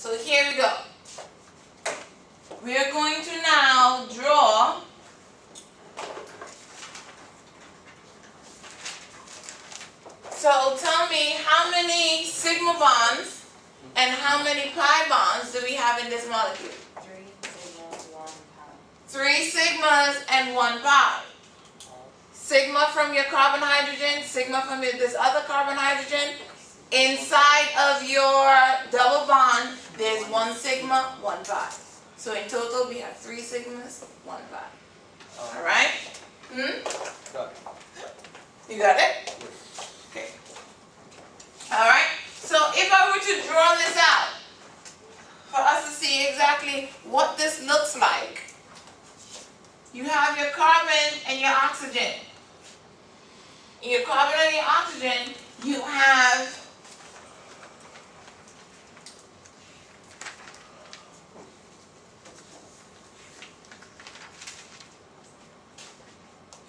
So here we go. We are going to now draw So tell me how many sigma bonds and how many pi bonds do we have in this molecule? Three sigmas, one pi. Three sigmas and one pi. Sigma from your carbon hydrogen, sigma from this other carbon hydrogen. Inside of your double bond, there's one sigma, one pi. So in total, we have three sigmas, one pi. All right? Hmm? Got. You got it? Okay. All right. So if I were to draw this out for us to see exactly what this looks like, you have your carbon and your oxygen. In your carbon and your oxygen, you have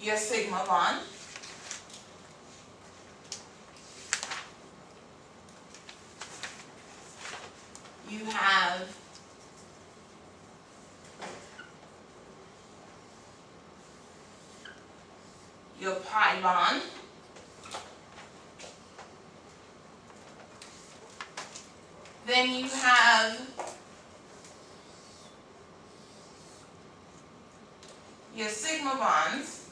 your sigma bond. You have your pi bond. Then you have your sigma bonds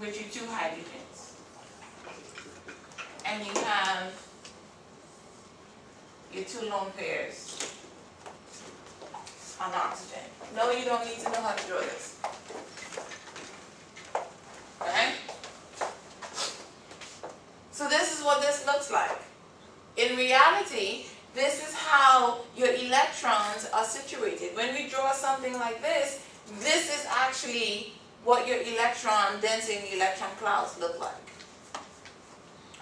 with your two hydrogens. And you have your two lone pairs on oxygen. No, you don't need to know how to draw this. Okay? So this is what this looks like. In reality, this is how your electrons are situated. When we draw something like this, this is actually what your electron density and electron clouds look like.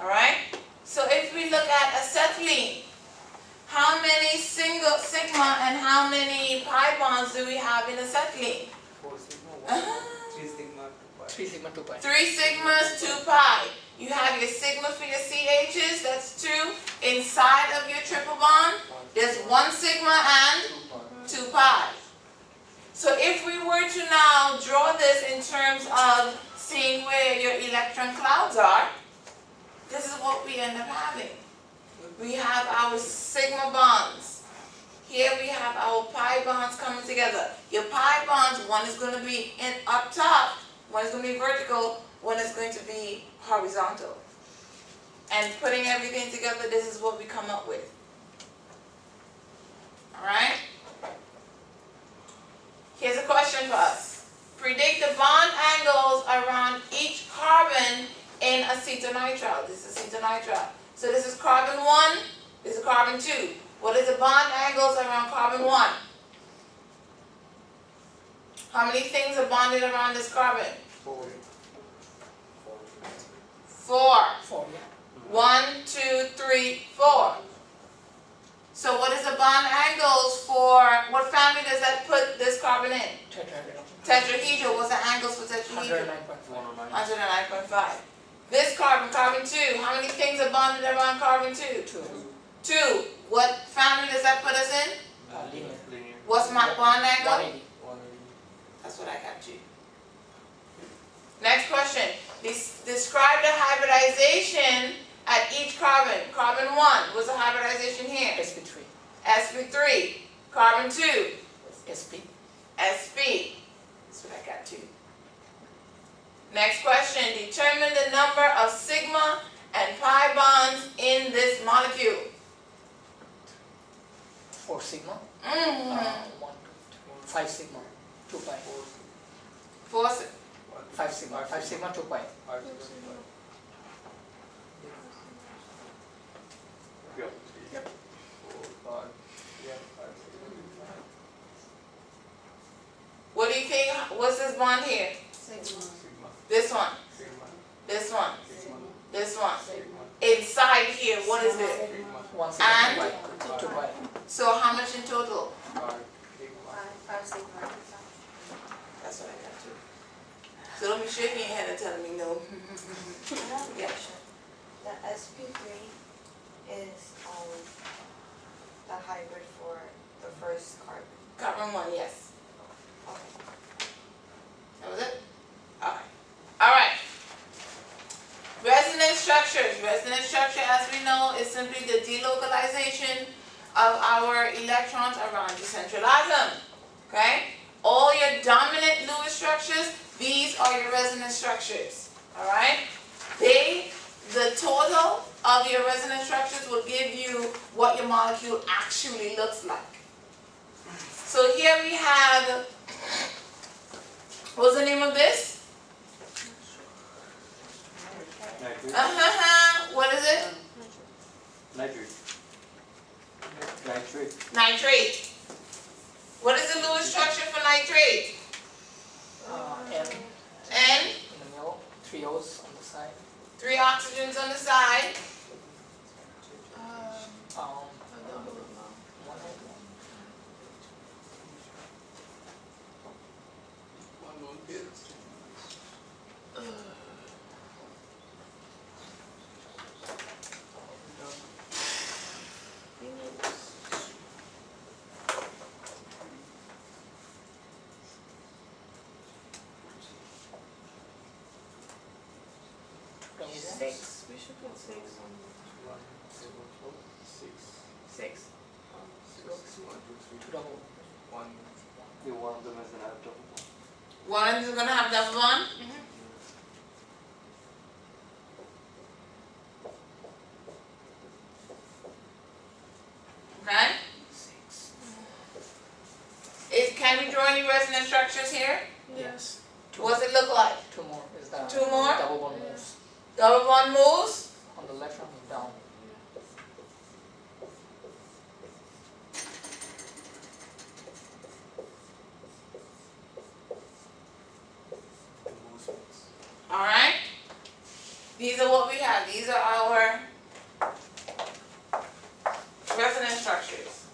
Alright? So if we look at acetylene, how many single sigma and how many pi bonds do we have in acetylene? Four sigma, Uh-huh. one, three sigma, two pi. Three sigma two pi. Three sigmas, two pi. You have your sigma for your CHs, that's two. Inside of your triple bond, there's one sigma and Two pi. So if we were to now draw this in terms of seeing where your electron clouds are, this is what we end up having. We have our sigma bonds. Here we have our pi bonds coming together. Your pi bonds, one is going to be in up top, one is going to be vertical, one is going to be horizontal. And putting everything together, this is what we come up with. Alright? Here's a question for us. Predict the bond angles around each carbon in acetonitrile. This is acetonitrile. So this is carbon 1, this is carbon 2. What is the bond angles around carbon 1? How many things are bonded around this carbon? Four. Four. Four, yeah. One, two, three, four. So what is the bond angles for, what family does that put this carbon in? Tetrahedral. Tetrahedral, what's the angles for tetrahedral? nine point five. One oh nine. Hundred and nine point five. This carbon, carbon two, how many things are bonded around carbon two? Two. Two. What family does that put us in? Uh, linear. Linear. What's my bond angle? eighty. One eighty. That's what I got you. Next question. Des- describe the hybridization at each carbon. Carbon one, what's the hybridization here? SP three. sp3. Carbon two, SP. sp. That's what I got too. Next question. Determine the number of sigma and pi bonds in this molecule. Four sigma. Uh, Mm-hmm. one, two, five sigma. Two pi. Four, si- One. Five sigma. Five sigma two pi. Five sigma. Yep. Yep. Four, five. Yeah, five sigma. What do you think? What's this bond here? Sigma. This one, Sigma. this one, Sigma. this one. Inside here, what is it? One And? two pi. Two pi. So how much in total? Five. Five. That's what I got too. So don't be shaking your head and telling me no. Yeah. question. The SP three is, um, the hybrid for the first carbon. Carbon one, yes. That was it? Okay. Alright. Resonance structures. Resonance structure, as we know, is simply the delocalization of our electrons around the central atom. Okay? All your dominant Lewis structures, these are your resonance structures. Alright? They, the total of your resonance structures will give you what your molecule actually looks like. So here we have What's the name of this? Nitrate. Uh-huh, what is it? Nitrate. Nitrate. Nitrate. What is the Lewis structure for nitrate? Uh, N N, in the middle, three O's on the side. three oxygens on the side. Um, one O. Don't you? Six, we should put six on. One, two, four, six. Six. Six. One, two, three. Two double. One. Yeah, one of them has an atom. One is gonna have double bond? Mm-hmm. Okay? Six. Is, can we draw any resonance structures here? Yes. Two, What's it look like? two more is the Two more? double bond moves. Double bond moves? On the left one is down. The movements. Alright? These are what we have. These are our resonance structures.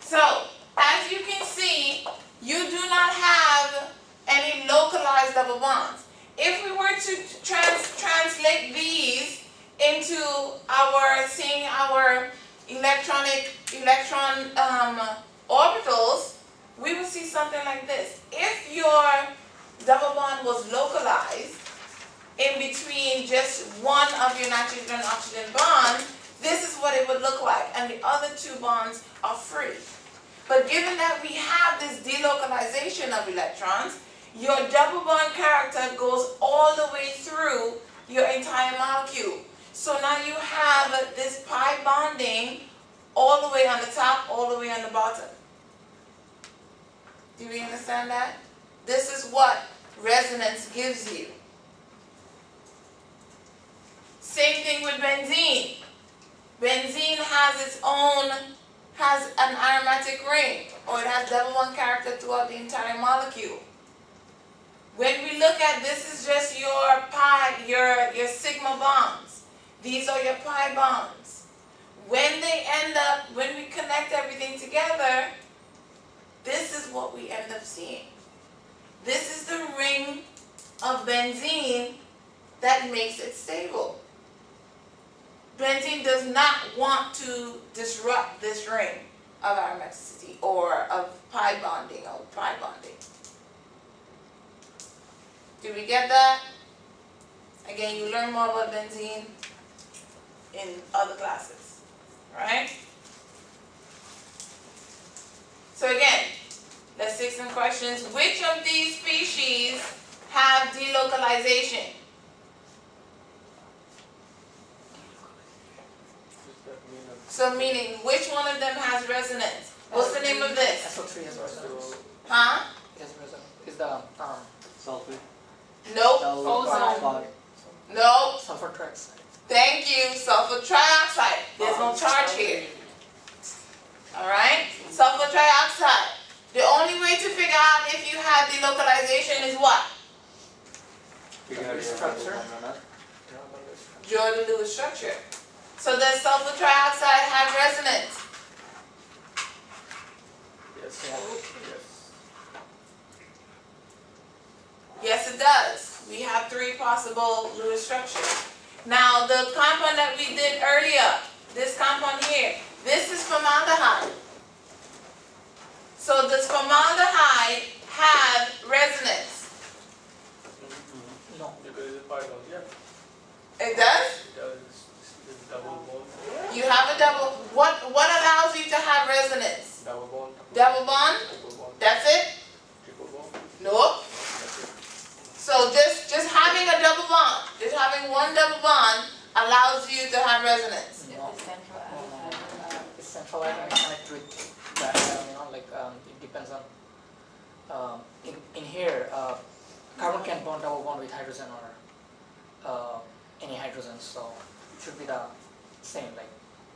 So, as you can see, you do not have any localized double bonds. If we were to trans- translate these into our, seeing our electronic, electron um, orbitals, we would see something like this. If your double bond was localized in between just one of your nitrogen and oxygen bonds, this is what it would look like, and the other two bonds are free. But given that we have this delocalization of electrons, your double bond character goes all the way through your entire molecule. So now you have this pi bonding all the way on the top, all the way on the bottom. Do we understand that? This is what resonance gives you. Same thing with benzene. Benzene has its own, has an aromatic ring, or it has double bond character throughout the entire molecule. When we look at this is just your pi, your, your sigma bonds. These are your pi bonds. When they end up, when we connect everything together, this is what we end up seeing. This is the ring of benzene that makes it stable. Benzene does not want to disrupt this ring of aromaticity or of pi bonding or pi bonding. Do we get that? Again, you learn more about benzene in other classes, right? So again, let's take some questions. Which of these species have delocalization? Does that mean a So meaning, which one of them has resonance? What's the name of this? SO3 has resonance. Huh? It has resonance. Is the um, sulfate? Nope. Sulfate. Nope. sulfur trioxide. Thank you. Sulfur trioxide. There's no charge here. Alright? Sulfur trioxide. The only way to figure out if you have delocalization is what? Figure out This structure. double bond or. Draw the Lewis structure. So does sulfur trioxide have resonance? Yes. Yes. Yes, it does. We have three possible Lewis structures. Now, the compound that we did earlier, this compound here, this is formaldehyde. So does formaldehyde have resonance? No. Because it's a part of, yeah, It does? it does, it's, it's double bond, You have a double, what, what allows you to have resonance? double bond. Double bond? Triple bond, That's it? triple bond, Nope. that's it. So just, just having a double bond, just having one double bond allows you to have resonance. No. The central uh, It's central atom is connected with that, you know, like, um, it depends on, um, in, in here, uh, carbon can bond double bond with hydrogen or, uh, any hydrogen, so it should be the same, like,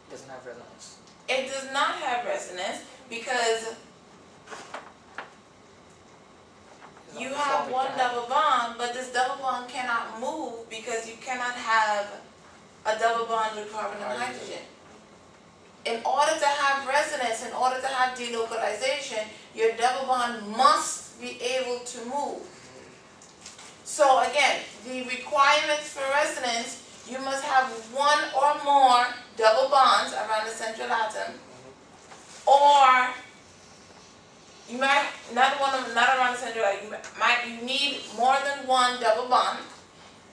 it doesn't have resonance. It does not have resonance because you have one double bond, but this double bond cannot move because you cannot have a double bond with carbon and hydrogen. In order to have resonance, in order to have delocalization, your double bond must be able to move. So again, the requirements for resonance, you must have one or more double bonds around the central atom, or you might not one of not around the central atom. You might you need more than one double bond,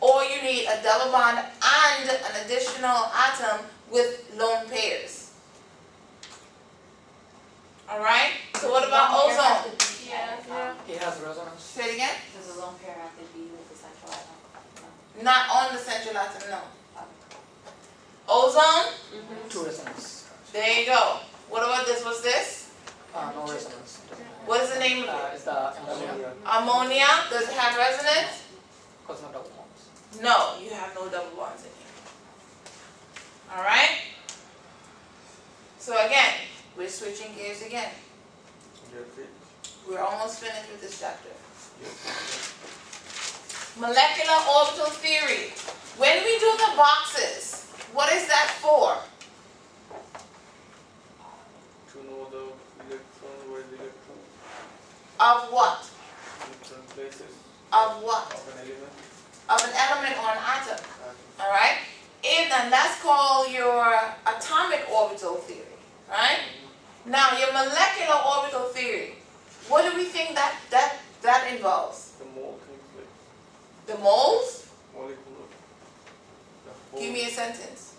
or you need a double bond and an additional atom with lone pairs. All right. So what about lone ozone? to be at the top? It has resonance. Say it again. Does the lone pair have to be with the central atom? No. Not on the central atom, no. Okay. Ozone. Two resonance. There you go. What about this? What's this? Uh, no resonance. What is the name of Uh, it? is the ammonia, Ammonia. Does it have resonance? cause no double bonds. No, you have no double bonds in here. Alright? So again, we're switching gears again. We're almost finished with this chapter. Molecular orbital theory. When we do the boxes, what is that for? To know the electron, where the electron, Of what? different places Of what? of an element. Of an element or an atom. and Alright? And then that's called your atomic orbital theory. Right? Now your molecular orbital theory. What do we think that that that involves? The things like The moles? molecular. the Give me a sentence.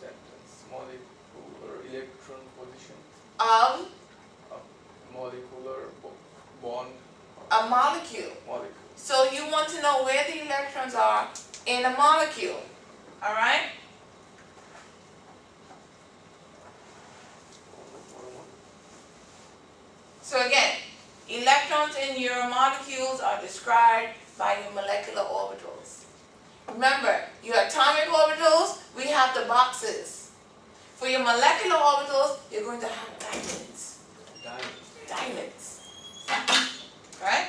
Sentence, molecular electron position, Of molecular bond, a molecule. molecule. So you want to know where the electrons are in a molecule. Alright? So again, electrons in your molecules are described by your molecular orbitals. Remember, your atomic orbitals, we have the boxes. For your molecular orbitals, you're going to have diamonds. Diamond. Diamonds. Right?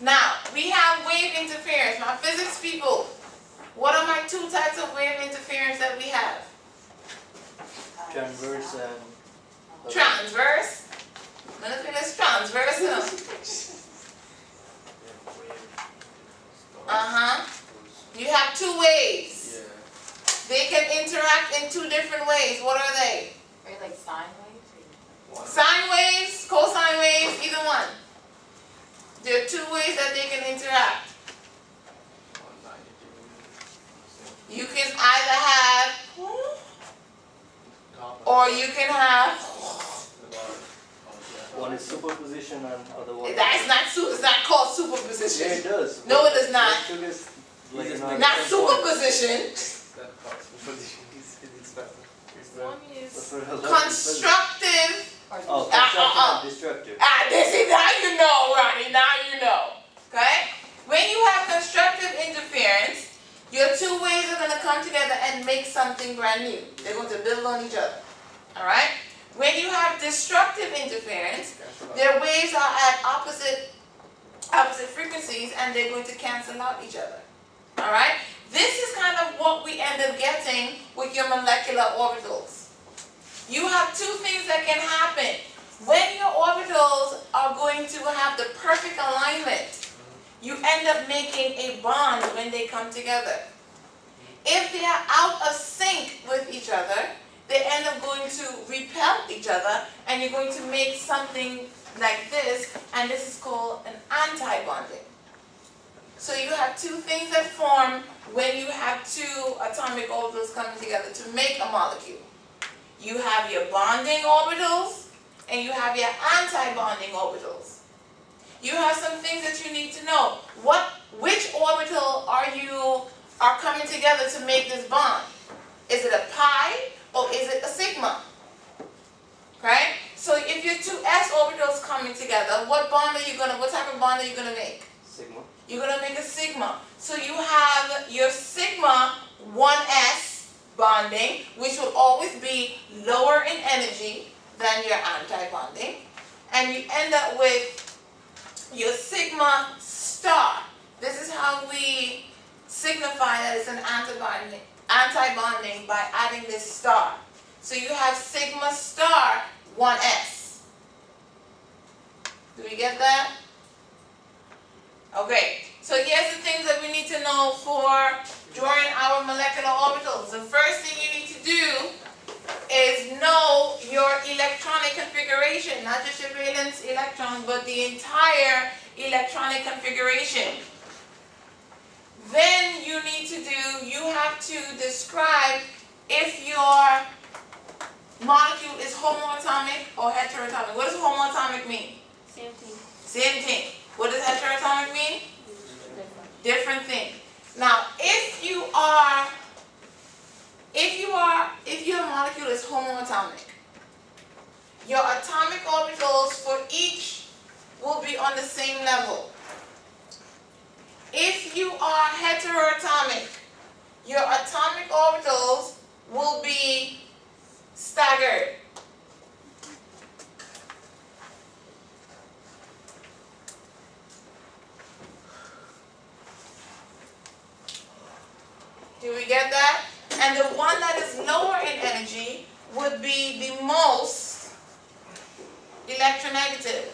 Now, we have wave interference. My physics people, what are my two types of wave interference that we have? Uh, Transverse uh, and. Transverse. Manipulate transverse. Uh-huh. You have two waves. Yeah. They can interact in two different ways. What are they? Are you like sine waves? One. Sine waves, cosine waves, either one. There are two ways that they can interact. You can either have, or you can have. the bottom. One is superposition and other one. That's not su- It's not called Yeah, superposition. it does. No, it does not. Electric is like He just Not ten superposition. yeah. That part, superposition is physics better. It's the That's what I love. Constructive. Or Oh, just- Uh, constructive uh, uh. destructive. Ah, this is how you know, Ronnie. Now you know. Okay? When you have constructive interference, your two waves are going to come together and make something brand new. They're going to build on each other. All right? When you have destructive interference, their waves are at opposite opposite frequencies and they're going to cancel out each other. All right? This is kind of what we end up getting with your molecular orbitals. You have two things that can happen. When your orbitals are going to have the perfect alignment, you end up making a bond when they come together. If they are out of sync with each other, they end up going to repel each other and you're going to make something like this and this is called an anti-bonding. So you have two things that form when you have two atomic orbitals coming together to make a molecule. You have your bonding orbitals and you have your anti-bonding orbitals. You have some things that you need to know. What, which orbital are you, are coming together to make this bond? Is it a pi or is it a sigma? Right? So if your two s orbitals coming together, what bond are you gonna, what type of bond are you gonna make? Sigma. You're gonna make a sigma. So you have your sigma 1s bonding, which will always be lower in energy than your anti-bonding. And you end up with your sigma star. This is how we signify that it's an anti-bonding, anti-bonding by adding this star. So you have sigma star 1s. Do we get that? Okay, so here's the things that we need to know for drawing our molecular orbitals. The first thing you need to do is know your electronic configuration, not just your valence electron, but the entire electronic configuration. Then you need to do, you have to describe if your molecule is homoatomic or heteroatomic. What does homoatomic mean? Same thing. Same thing. What does heteroatomic mean? Different. Different thing. Now, if you are, if you are, if your molecule is homoatomic, your atomic orbitals for each will be on the same level. If you are heteroatomic, your atomic orbitals will be staggered. Do we get that? And the one that is lower in energy would be the most electronegative.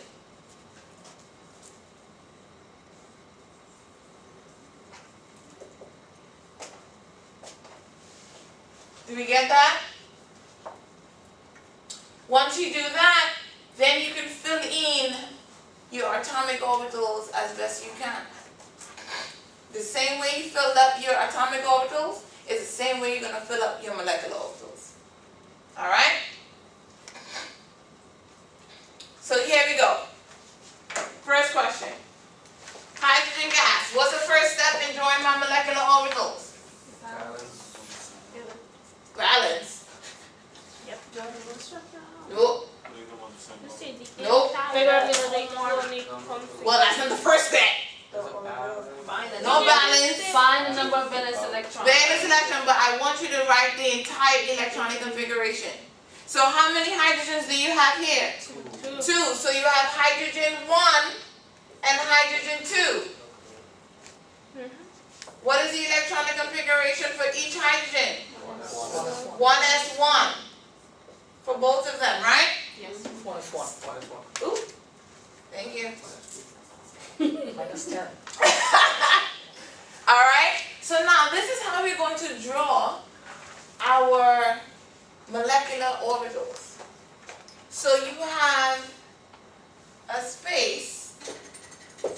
Do we get that? Once you do that, then you can fill in your atomic orbitals as best you can. The same way you filled up your atomic orbitals is the same way you're going to fill up your molecular orbitals. Alright? So here we go. First question. Hydrogen gas. What's the first step in drawing my molecular orbitals? Valence. Yep. Nope. You see, the Nope. Figure they more. Well, that's not the first step. No balance. Find the number of valence electrons. Valence electron, but I want you to write the entire electronic configuration. So how many hydrogens do you have here? Two. Two. So you have hydrogen one and hydrogen two. Mhm. What is the electronic configuration for each hydrogen? One is one. One S one. For both of them, right? Yes. One is one. One is one. Ooh. Thank you. Minus ten. Alright? So now this is how we're going to draw our molecular orbitals. So you have a space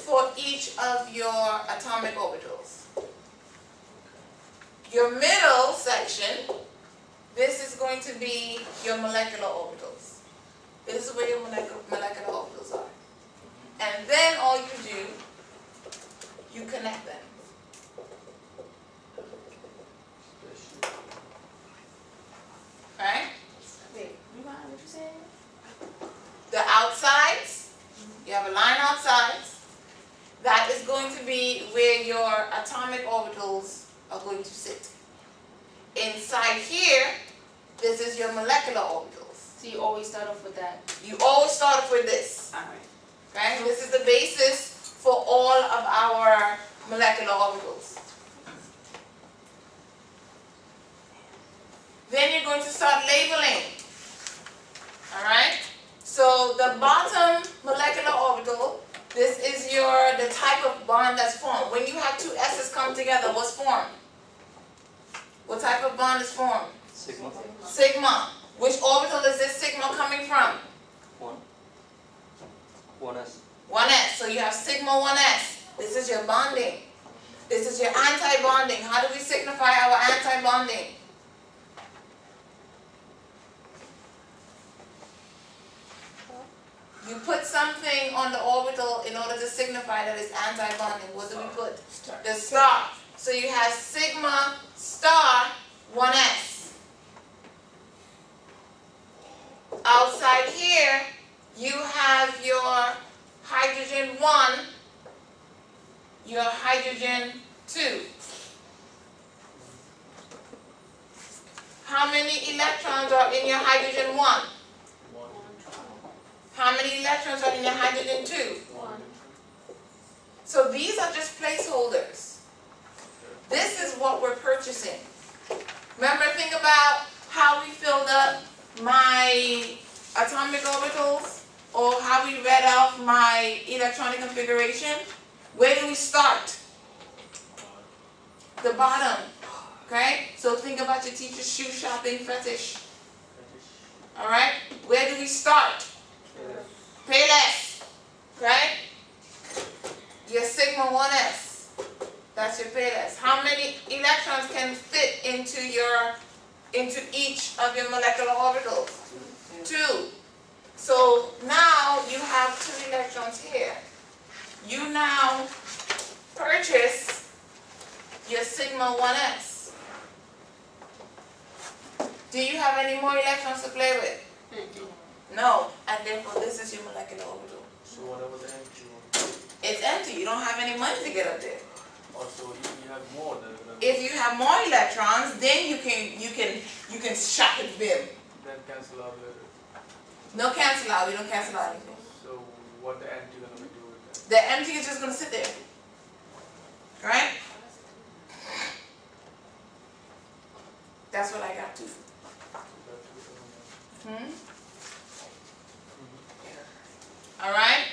for each of your atomic orbitals. Your middle section, this is going to be your molecular orbitals. This is where your molecular, molecular orbitals are. And then all you do, you connect them. Right? Wait, rewind what you said? The outsides, you have a line outsides. That is going to be where your atomic orbitals are going to sit. Inside here, this is your molecular orbitals. So you always start off with that. You always start off with this. Alright. Okay? This is the basis for all of our molecular orbitals. Then you're going to start labeling. Alright? So the bottom molecular orbital This is your, the type of bond that's formed. When you have two S's come together, what's formed? What type of bond is formed? Sigma, Sigma. Which orbital is this sigma coming from? one. One S. 1s. So you have sigma 1s. This is your bonding. This is your anti-bonding. How do we signify our anti-bonding? You put something on the orbital in order to signify that it's anti-bonding. What do we put? The star. So you have sigma star 1s. Here, you have your hydrogen 1, your hydrogen 2. How many electrons are in your hydrogen 1? How many electrons are in your hydrogen 2? One. So these are just placeholders. This is what we're purchasing. Remember, think about how we filled up my atomic orbitals or how we read off my electronic configuration. Where do we start? The bottom. Okay? So think about your teacher's shoe shopping fetish. Alright? Where do we start? Payless. Right? Your sigma 1s. That's your Payless. How many electrons can fit into your into each of your molecular orbitals? Two. So now you have two electrons here. You now purchase your sigma 1s. Do you have any more electrons to play with? No, and therefore this is your molecular orbital. So whatever the empty one. It's empty, you don't have any money to get up there. Oh, also, if you have more than, than If you have more electrons, then you can you can you can shop at Vim. then cancel out later. No cancel out, we don't cancel out anything. So what the empty gonna do doing then? The empty is just gonna sit there. Right? That's what I got too. That Hmm? Alright?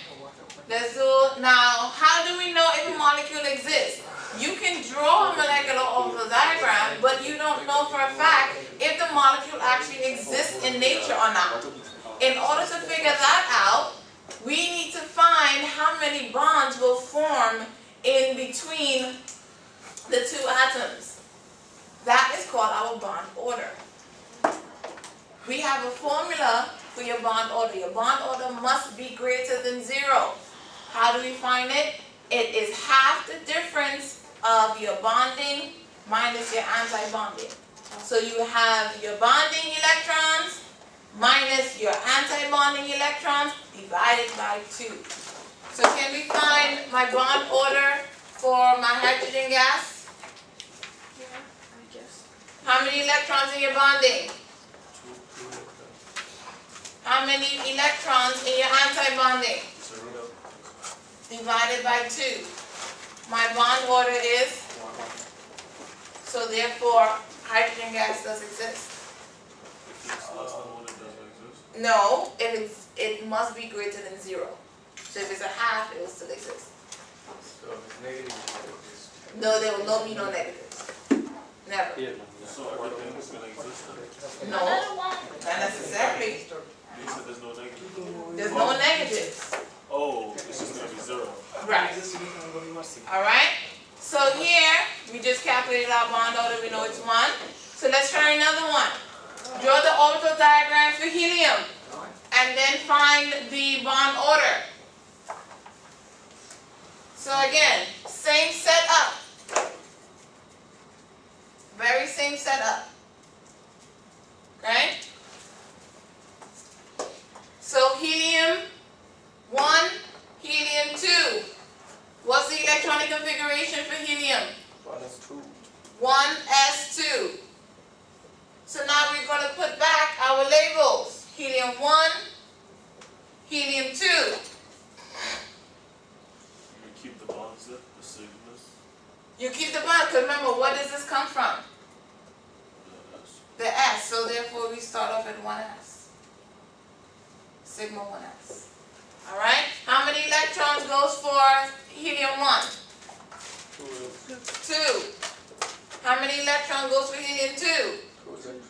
Let's do now how do we know if a molecule exists? You can draw a molecular orbital diagram, but you don't know for a fact if the molecule actually exists in nature or not. In order to figure that out, we need to find how many bonds will form in between the two atoms. That is called our bond order. We have a formula for your bond order. Your bond order must be greater than zero. How do we find it? It is half the difference of your bonding minus your anti-bonding. So you have your bonding electrons minus your anti-bonding electrons divided by 2. So can we find my bond order for my hydrogen gas? Yeah, I guess. How many electrons in your bonding? two, two. How many electrons in your anti-bonding? Zero. Divided by 2. My bond order is, One. so therefore, hydrogen gas does exist. If it's less than one, it doesn't exist. No, if it's, it must be greater than 0. So if it's a half, it will still exist. So if it's negative, it exists. No, there will not be no negatives. Never. Here. So everything is gonna exist? No, not necessarily. You said there's no negative. There's no negatives. Oh, it's just gonna be zero. Right. Alright? So here, we just calculated our bond order, we know it's 1. So let's try another one. Draw the orbital diagram for helium. And then find the bond order. So again, same setup. Very same setup. Okay? So helium 1, helium 2. What's the electronic configuration for helium? One is two. 1s2. So now we're going to put back our labels. Helium 1, helium 2. You keep the bonds there, the sigmas, You keep the bond, because remember, what does this come from? the S. The S, so therefore we start off at 1s. Sigma 1s. Alright? How how many electrons goes for helium one? Two, Two. How many electrons goes for helium two? two electrons.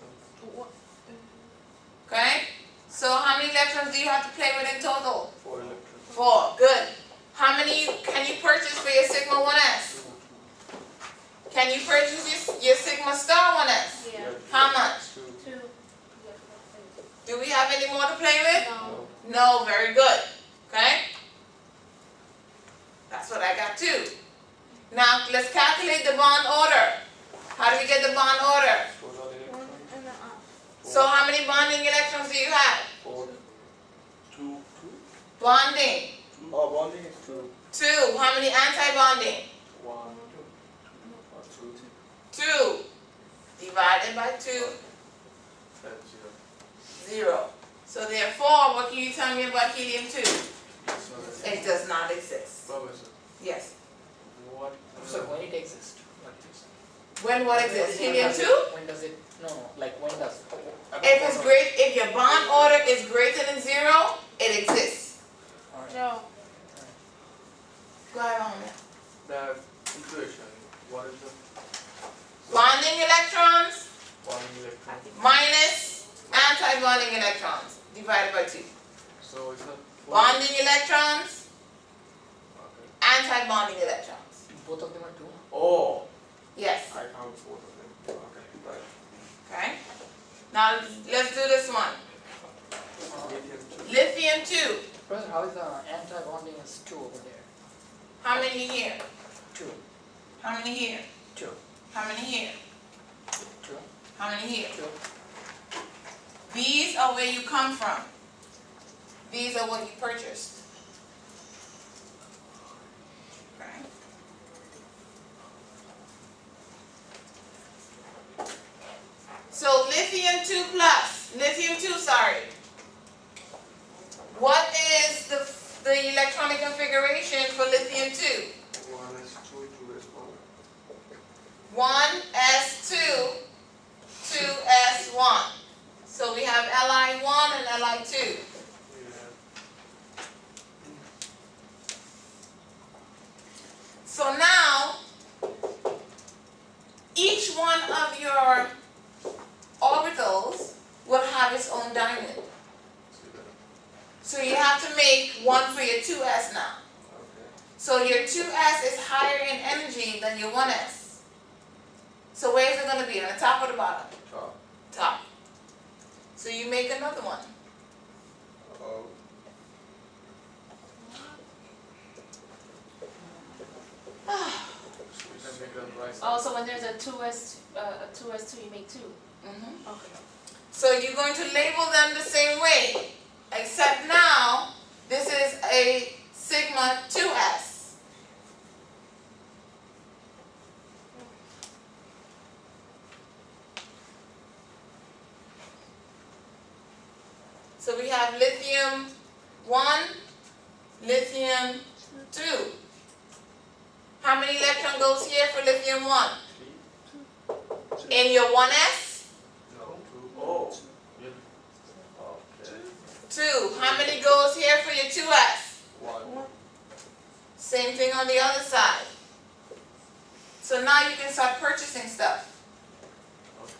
Okay? So how many electrons do you have to play with in total? Four electrons. Four. Good. How many can you purchase for your sigma 1s? Can you purchase your, your sigma star 1s? Yeah. How much? Two. Two. Do we have any more to play with? No. No, very good. Okay? That's what I got too. Now let's calculate the bond order. How do we get the bond order? So how many bonding electrons do you have? Two. Bonding. Oh, bonding is two. Two. How many anti-bonding? Two. Two. Divided by two, zero. So therefore, what can you tell me about helium two? It does not exist. Yes. what? So when it exists, what is? When what exists? does Helium two? When does it, no, no, like when does? it? If it's great, if your bond order is greater than zero, it exists. Alright. No. Go ahead on that. The equation, what is the Bonding electrons bonding electron? minus anti-bonding electrons divided by two. So it's a. Bonding electrons, Okay. anti-bonding electrons. Both of them are two? Oh, Yes, I found both of them. Okay, right. okay? Now, let's do this one. Lithium two. Lithium two, Professor, how is the anti-bonding is two over there? how many here? Two. How many here? Two. How many here? Two. How many here? Two. These are where you come from. These are what you purchased. Okay. So lithium two plus, lithium two, sorry. What is the, the electronic configuration for lithium two? One is two, two is one. One S two, two S one. So we have Li one and Li two. So now, each one of your orbitals will have its own diamond. So you have to make one for your 2s now. So your 2s is higher in energy than your 1s. So where is it going to be, on the top or the bottom? Top. Top. So you make another one. Oh. So we can make them right. Oh, so when there's a 2s, uh, a two S two, you make two? Mhm. Okay. So you're going to label them the same way, except now this is a sigma 2s. So we have lithium 1, lithium 2. How many electron goes here for lithium 1? Three. In your 1s? No, two. Oh. Okay. 2. How many goes here for your 2s? One. Same thing on the other side. So now you can start purchasing stuff. Okay.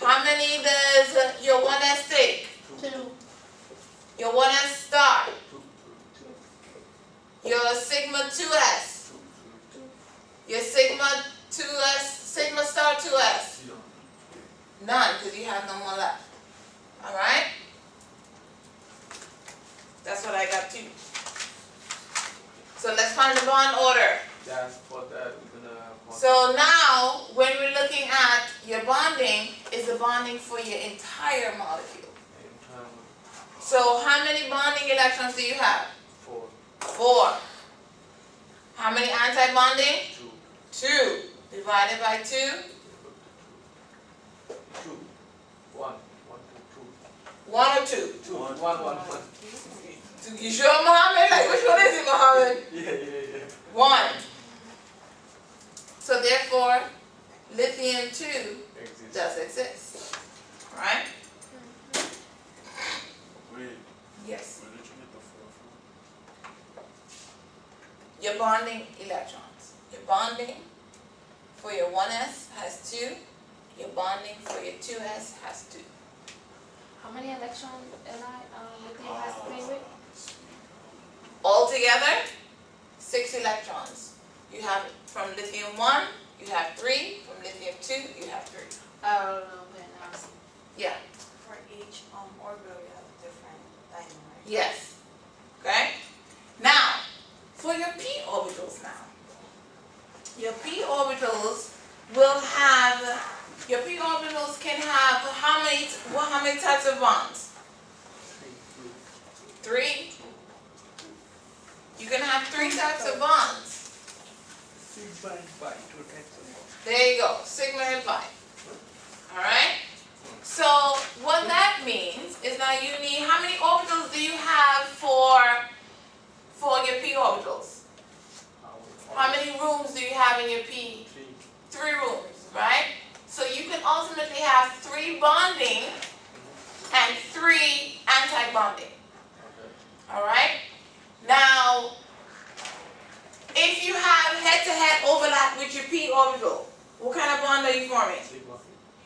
How many does your 1S take? Two. Your 1S star? Two, two, two, Your sigma 2S? Your sigma 2S, sigma star 2S? Zero. None, because you have no more left. Alright? That's what I got too. So let's find the bond order. That's for that, we're gonna. So now, when we're looking at your bonding, is the bonding for your entire molecule. In time, So how many bonding electrons do you have? four, Four. How many anti-bonding? Two, Two. Divided by two? two, one, one, two, two. One or two? Two, One. one, one, one. You sure, Mohammed? Like, which one is it, Mohammed? Yeah, yeah, yeah. One. So therefore, lithium two Exists. does exist. Right? Wait, Yes. where you get the fourth one? your bonding electrons. Your bonding for your one S has two, your bonding for your two S has two. How many electron Li, um, lithium has to play with? Altogether, six electrons. You have from lithium one, you have three, from lithium two, you have three. Oh, okay, now I see. Yeah, For each um orbital, you have a different diamond, yes. Okay? Now, for your p orbitals now. Your p orbitals will have, your p orbitals can have how many, what, how many types of bonds? Three? You can have three types of bonds. Sigma two. There you go, sigma and pi. Alright? So what that means is now you need, how many orbitals do you have for, for your p orbitals? How many rooms do you have in your p? Three. Three rooms, right? So you can ultimately have three bonding and three anti-bonding. Okay. Alright? Now, if you have head-to-head overlap with your p orbital, what kind of bond are you forming? Sigma,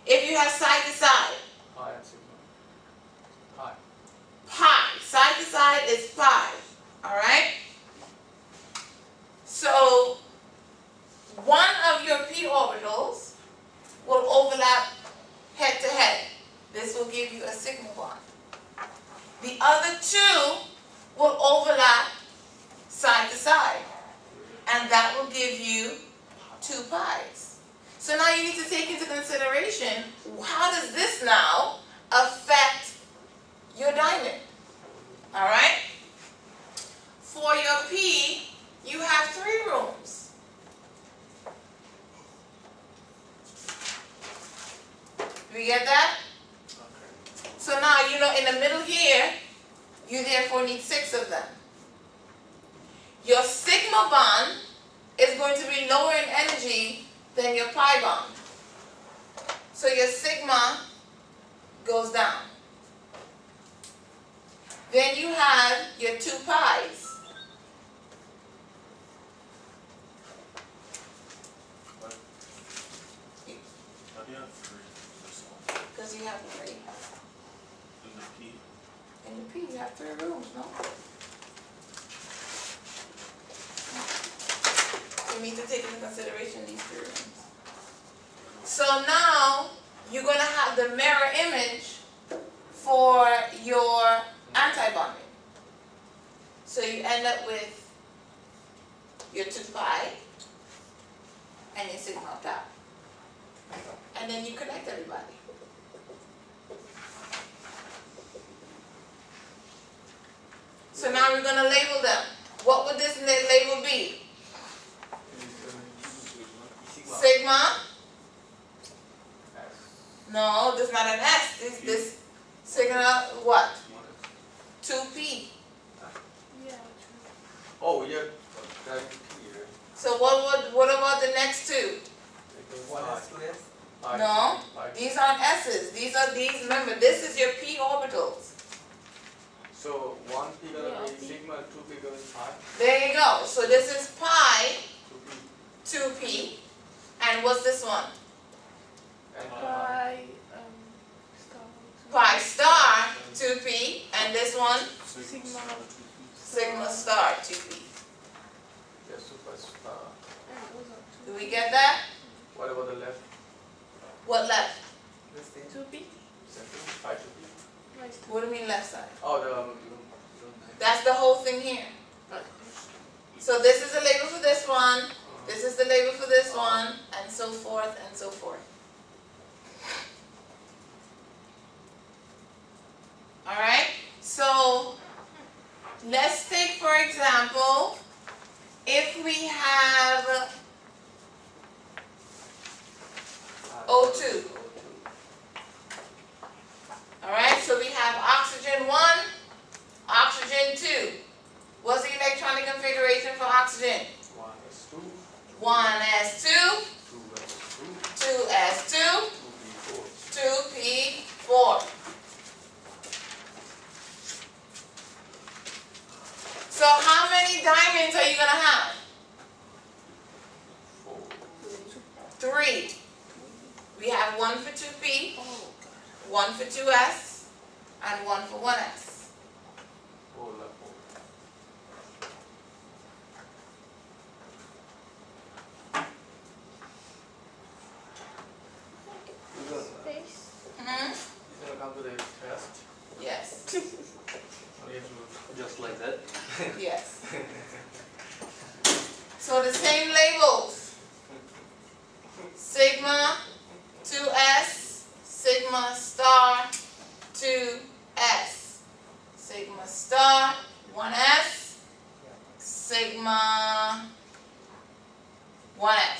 If you have side to side, pi and sigma. Pi. pi. Side to side is pi. Alright? So, one of your p orbitals will overlap head to head. This will give you a sigma bond. The other two will overlap side to side. And that will give you two pi's. So now you need to take into consideration, how does this now affect your diamond? Alright? For your P, you have three rooms. Do we get that? Okay. So now, you know, in the middle here, you therefore need six of them. Your sigma bond is going to be lower in energy than your pi bond. So your sigma goes down. Then you have your two pi's. How do you have three in this one? Because you have three. In the P? In the P, you have three rooms, no? You need to take into consideration these three rooms. So now, you're gonna have the mirror image for your antibonding. So you end up with your two pi and your sigma up top. And then you connect everybody. So now we're gonna label them. What would this la- label be? Sigma. Sigma? No, this is not an S. This this sigma what? Two P. Yeah, Oh, yeah. So what would what about the next two? One S, two S? No, these aren't S's. These are these. Remember, this is your P orbitals. So 1 p gonna sigma, 2 p gonna pi. There you go. So this is pi, 2p. 2p. And what's this one? And pi, um, star. Pi star, 2p. And this one? Sigma. Sigma star, 2p. Yes, super star. Do we get that? What about the left? What left? This 2p. 2p. What do you mean left side? Oh, the, um, That's the whole thing here. So this is the label for this one, this is the label for this one, and so forth and so forth. Alright, so let's take for example, if we have O2. Alright, so we have oxygen one, oxygen two. What's the electronic configuration for oxygen? One S two, One One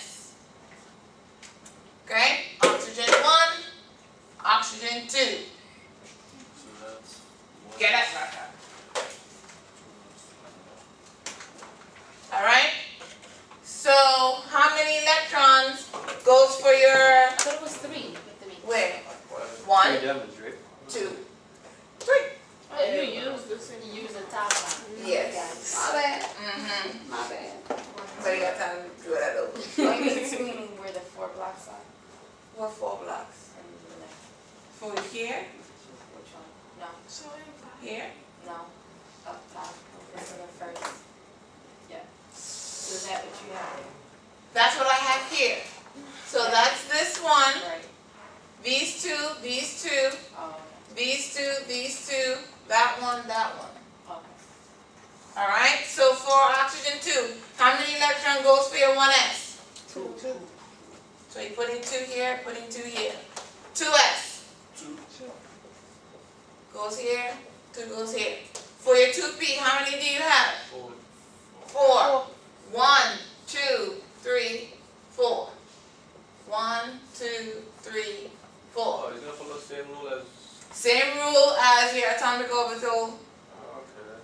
One, two, three, four. Oh, he's gonna follow the same rule as. Same rule as your atomic orbital. Okay.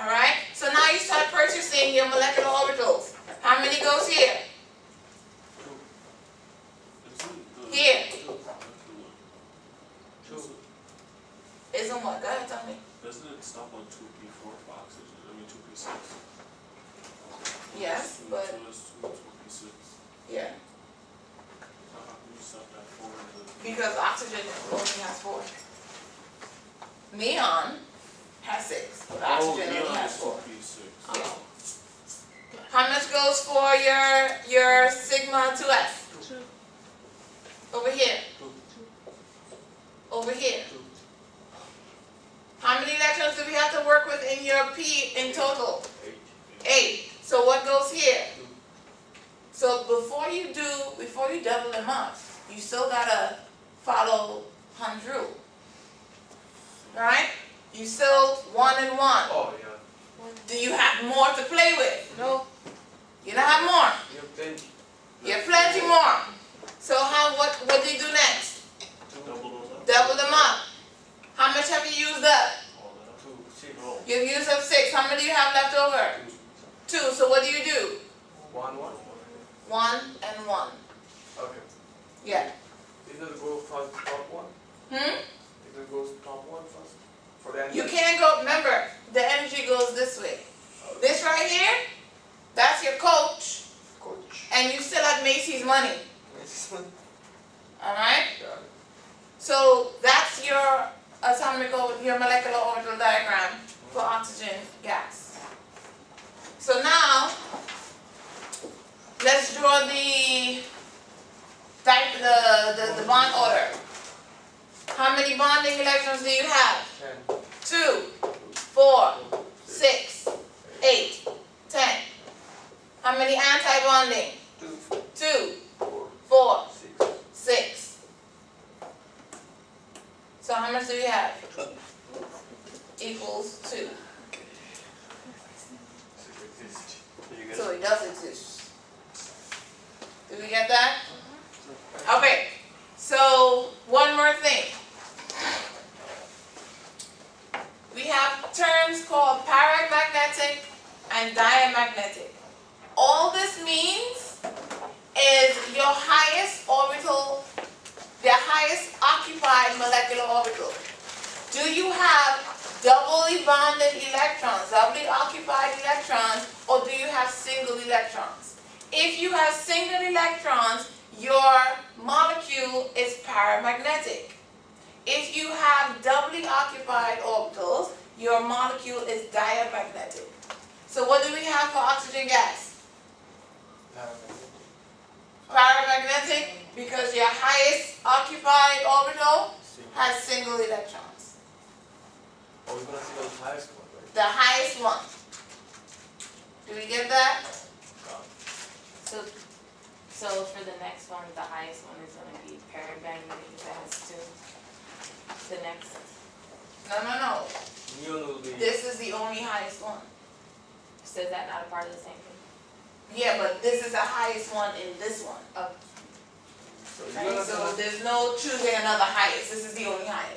Alright, so now you start purchasing your molecular orbitals. How many goes here? Two. Here. Isn't what? Go ahead, tell me. Doesn't it stop on 2p4 for oxygen? I mean 2p6. Yes, but... 2p6. Yeah. because oxygen only has four. Neon has six, but oh, oxygen oh, only has four. Oh. How much goes for your your sigma 2s? Two. Over here. Two. Over here. Two. How many electrons do we have to work with in your P in total? Eight. Eight. So what goes here? So before you do, before you double them up, you still gotta follow Hund's rule. Right? You still one and one. Oh, yeah. Do you have more to play with? No. You don't have more? You have plenty. You have plenty more. So how, what, thing. We have terms called paramagnetic and diamagnetic. All this means is your highest orbital, the highest occupied molecular orbital. Do you have doubly bonded electrons, doubly occupied electrons, or do you have single electrons? If you have single electrons, your molecule is paramagnetic. If you have doubly occupied orbitals, your molecule is diamagnetic. So what do we have for oxygen gas? Paramagnetic. Paramagnetic because your highest occupied orbital has single electrons. we going to see highest? The highest one. Do we get that? So so for the next one, the highest one is gonna be paramagnetic, because that has two. The next, No, no, no. Neon will be. This is the only highest one. so is that not a part of the same thing? Yeah, but this is the highest one in this one. So Right? So there's no choosing another highest. This is the only highest.